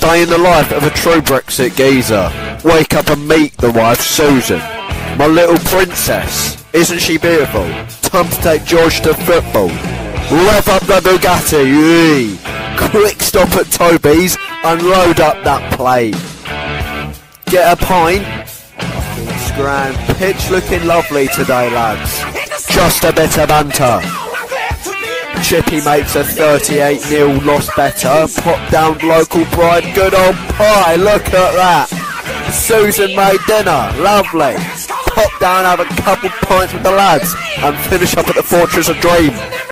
Day in the life of a true Brexit geezer. Wake up and meet the wife, Susan. My little princess. Isn't she beautiful? Time to take George to football. Rev up the Bugatti. Yee. Quick stop at Toby's and load up that plate. Get a pint. Scran. Pitch looking lovely today, lads. Just a bit of banter. Chippy makes a 38 0 loss better. Pop down local pride. Good old pie. Look at that. Susan made dinner. Lovely. Pop down, have a couple pints with the lads, and finish up at the Fortress of Dream.